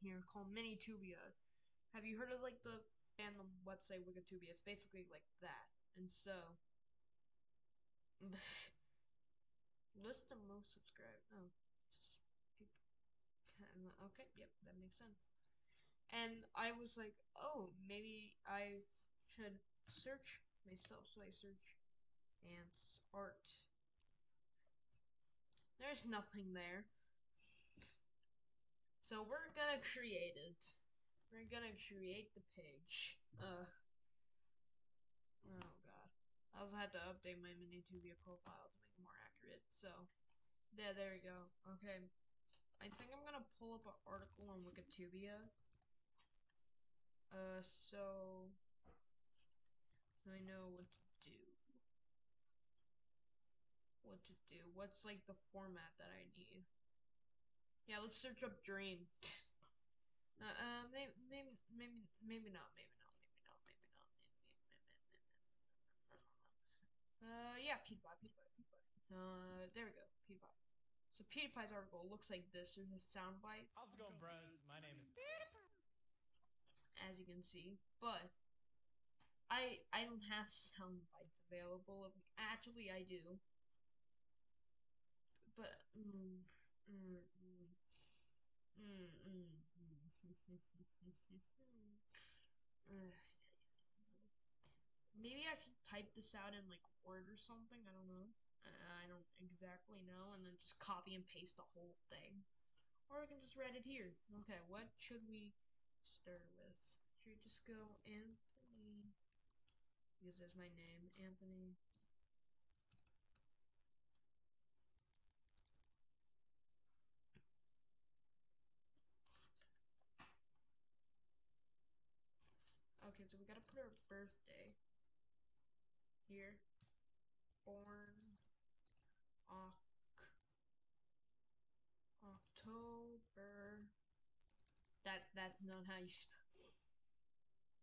here called Minitubia. Have you heard of like the fandom website Wikitubia? It's basically like that, and so list the most subscribed. Oh, just people. Okay, yep, that makes sense. And I was like, oh, maybe I should search myself. So I search ants art. There's nothing there. So we're gonna create it. We're gonna create the page. Uh. Oh god. I also had to update my Minitubia profile to make it more accurate. So, yeah, there we go. Okay. I think I'm gonna pull up an article on Wikitubia. Uh, so I know what to do. What to do? What's like the format that I need? Yeah, let's search up Dream. uh, uh, maybe, maybe, maybe, maybe not, maybe not, maybe not, maybe not, maybe, maybe, maybe, Uh, yeah, PewDiePie, PewDiePie, PewDiePie. Uh, there we go, PewDiePie. So PewDiePie's article looks like this. There's a soundbite. How's it going, bros? My name is As you can see, but I I don't have sound bites available. Actually, I do. But mm, mm, mm, mm, mm, Maybe I should type this out in like Word or something. I don't know. Uh, I don't exactly know, and then just copy and paste the whole thing. Or we can just write it here. Okay, what should we start with? Should we just go Anthony? because that's my name, Anthony. Gotta put our birthday here. Born Oc October. That that's not how you spell.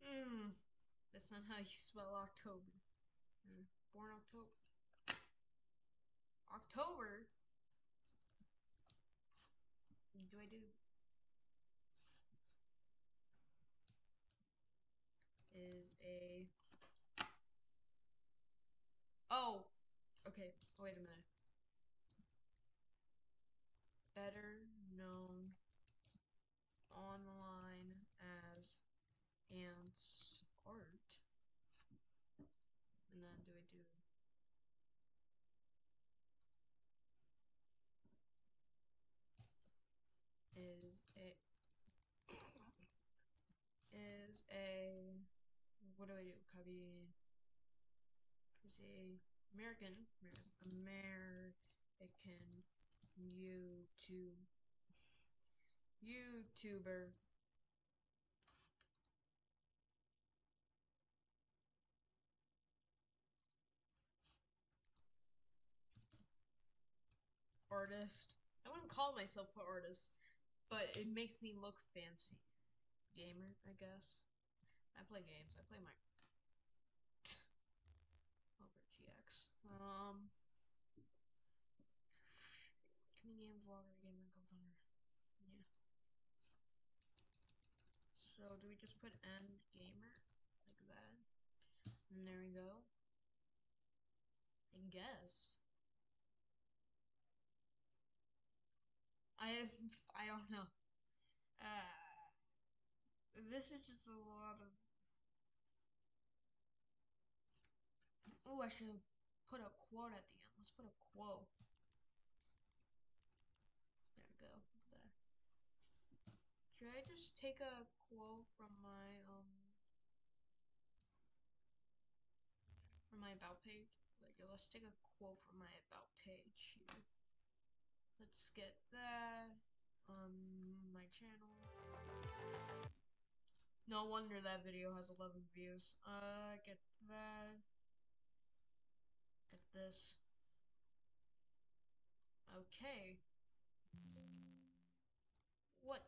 Mmm. That's not how you spell October. Hmm. Born October. October? Do I do? Is a... Oh! Okay, wait a minute. Better known online as ants art and then do I do is a is a what do I do? Copy is a American American YouTube YouTuber artist. I wouldn't call myself an artist, but it makes me look fancy. Gamer, I guess. I play games. I play my over GX. Um, comedian, vlogger, gamer. Yeah. So do we just put end gamer like that? And there we go. I guess. I I don't know. Uh, this is just a lot of. Oh, I should put a quote at the end. Let's put a quote. There we go. There. Should I just take a quote from my um from my about page? Like, let's take a quote from my about page here. Let's get that on my channel. No wonder that video has 11 views. Uh, get that. Get this. Okay. What?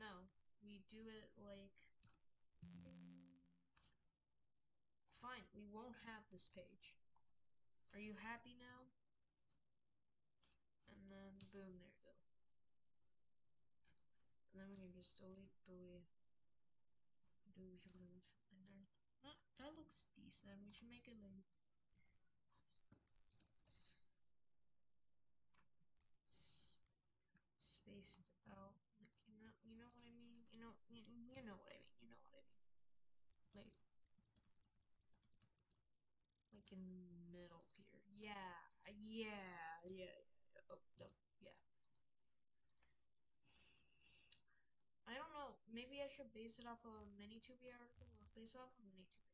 no. We do it like... Fine, we won't have this page. Are you happy now? And then boom, there you go. And then we can just delete, delete, delete something there. That, that looks decent. We should make it like spaced out. Like you know, you know what I mean. You know, you, you know what I mean. You know what I mean. Like, like in the middle here. Yeah, yeah, yeah. Oh no, yeah. I don't know. Maybe I should base it off of a Minitubey article. Let's base it off of a Minitubey article.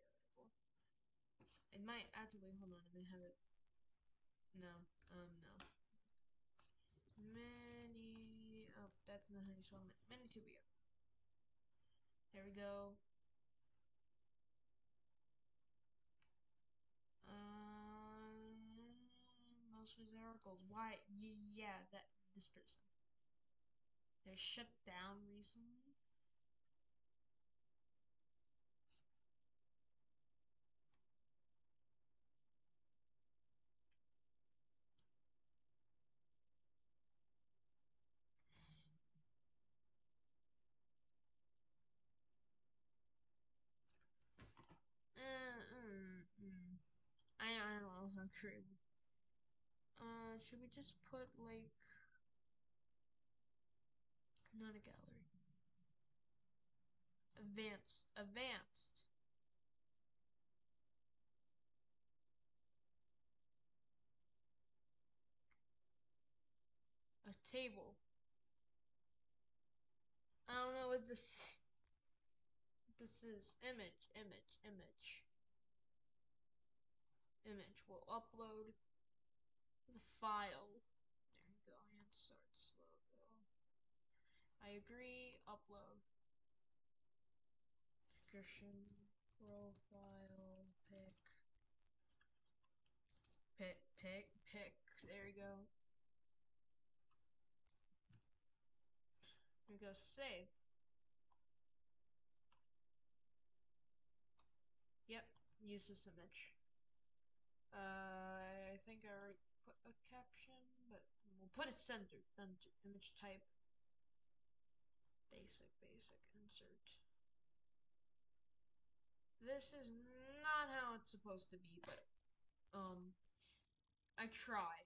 It might actually. Hold on. I may have it. No. Um. No. Many. Oh, that's not how you spell it. Minitubey. There we go. Um, most of his articles. Why? Yeah, that this person. They're shut down recently. I, I don't know how creative. Uh, should we just put like not a gallery? Advanced, advanced. A table. I don't know what this. This is image, image, image. Image. We'll upload the file. There you go. And starts logo. I agree. Upload. Description. Profile. Pick. Pick. Pick. Pick. There you go. You go. Save. Yep. Use this image. Uh, I think I already put a caption, but we'll put it centered. Then image type. Basic, basic, insert. This is not how it's supposed to be, but, um, I try.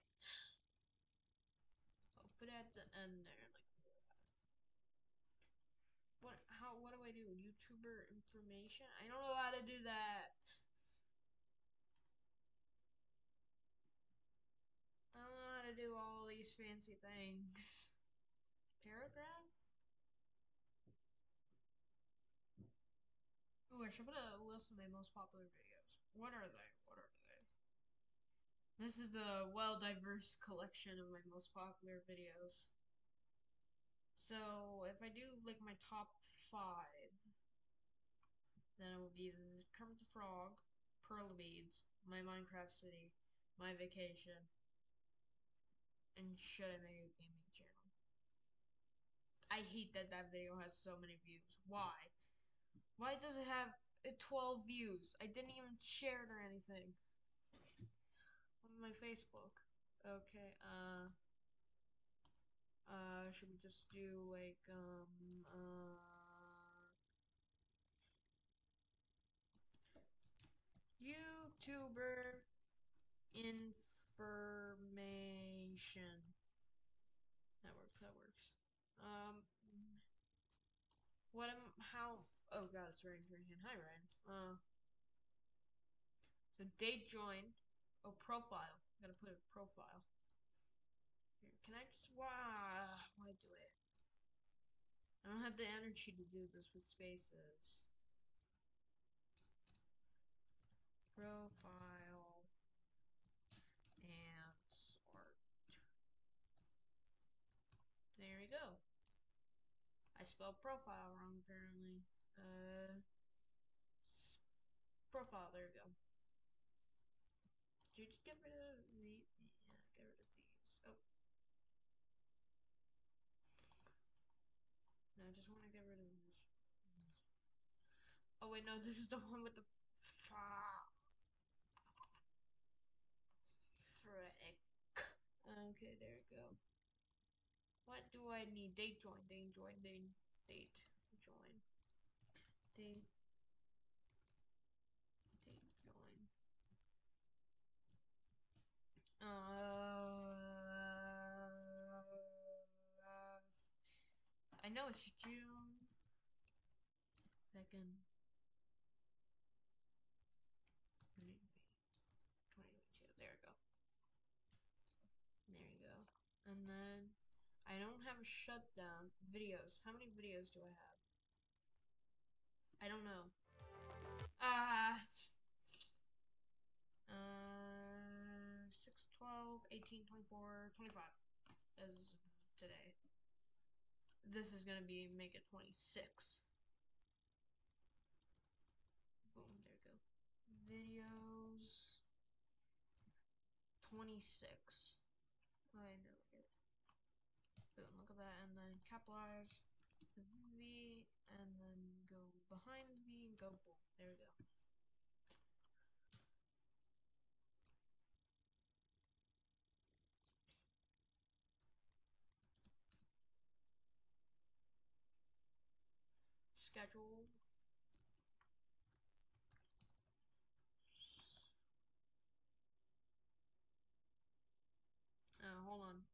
I'll put it at the end there, like. What, how, what do I do? YouTuber information? I don't know how to do that. I don't know how to do all these fancy things. Paragraph? Ooh, I should put a list of my most popular videos. What are they? What are they? This is a well-diverse collection of my most popular videos. So, if I do, like, my top five, then it will be Kermit the Frog, Pearl Beads, my Minecraft City, my vacation, and should I make a gaming channel? I hate that that video has so many views. Why? Why does it have 12 views? I didn't even share it or anything. On my Facebook. Okay, uh... Uh, should we just do, like, um, uh... YouTuber That works, that works. Um, what am, how, oh god, it's Ryan Greenhand. Hi, Ryan. Uh, so date joined, oh, profile. Gotta put a profile. Here, can I just, why, why do it? I don't have the energy to do this with spaces. Profile and sort. There we go. I spelled profile wrong apparently. Uh, profile, there we go. Did you just get rid of the, yeah, get rid of these. Oh. No, I just want to get rid of this. Oh wait, no, this is the one with the, Okay, there we go. What do I need? Date join, date join, date, date join, date, date join. Uh, I know it's June second. 2022. There we go. There you go. And then I don't have a shutdown. Videos. How many videos do I have? I don't know. Ah. Uh, 6, 12, 18, 24, 25 as of today. This is gonna be make it 26. Boom, there we go. Videos. 26. I know it. Boom, look at that, and then capitalize the V, and then go behind the V, and go boom. There we go. Schedule. Uh, hold on.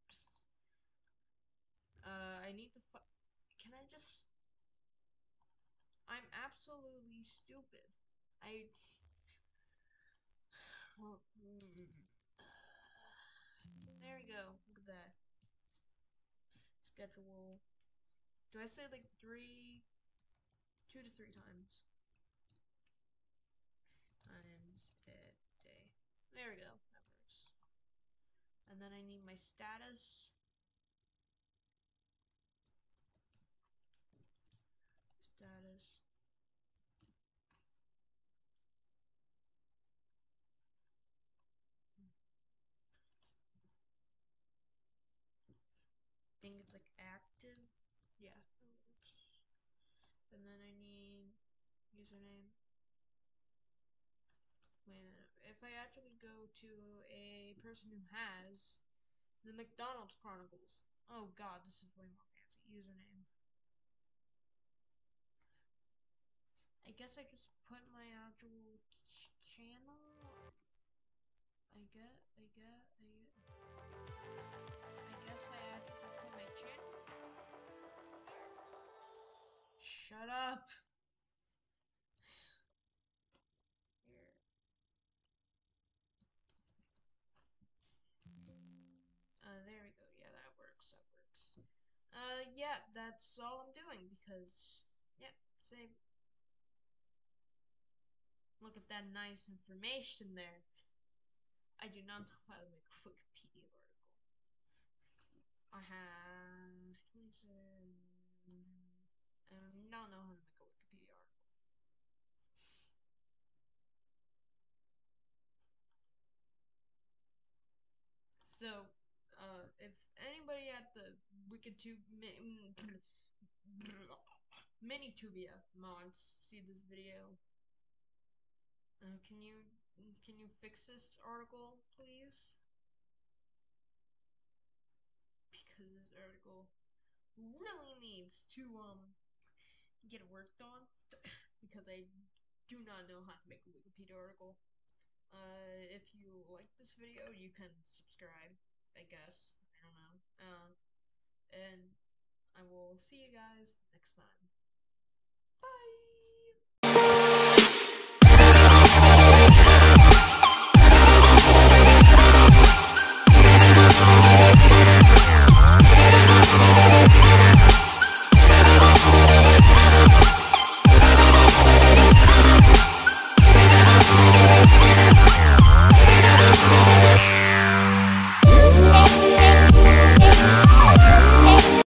I need to Can I just... I'm absolutely stupid. I... There we go. Look at that. Schedule. Do I say like three, two to three times? Times a day. There we go. That works. And then I need my. Status. I think it's like active. Yeah. And then I need username. Wait a. If I actually go to a person who has the McDonald's Chronicles. Oh god, this is way more fancy. Username. I guess I just put my actual ch channel. I get, Shut up. Uh, there we go. Yeah, that works. That works. Uh, yeah, that's all I'm doing because, yeah, same. Look at that nice information there. I do not know how to make a Wikipedia article. I have 27. I do not know how to make a Wikipedia article. So, uh, if anybody at the WikiTube Minitubia mods see this video, uh, can you can you fix this article, please? Because this article really needs to um get worked on because I do not know how to make a Wikipedia article. Uh, if you like this video, you can subscribe. I guess I don't know. Um, and I will see you guys next time.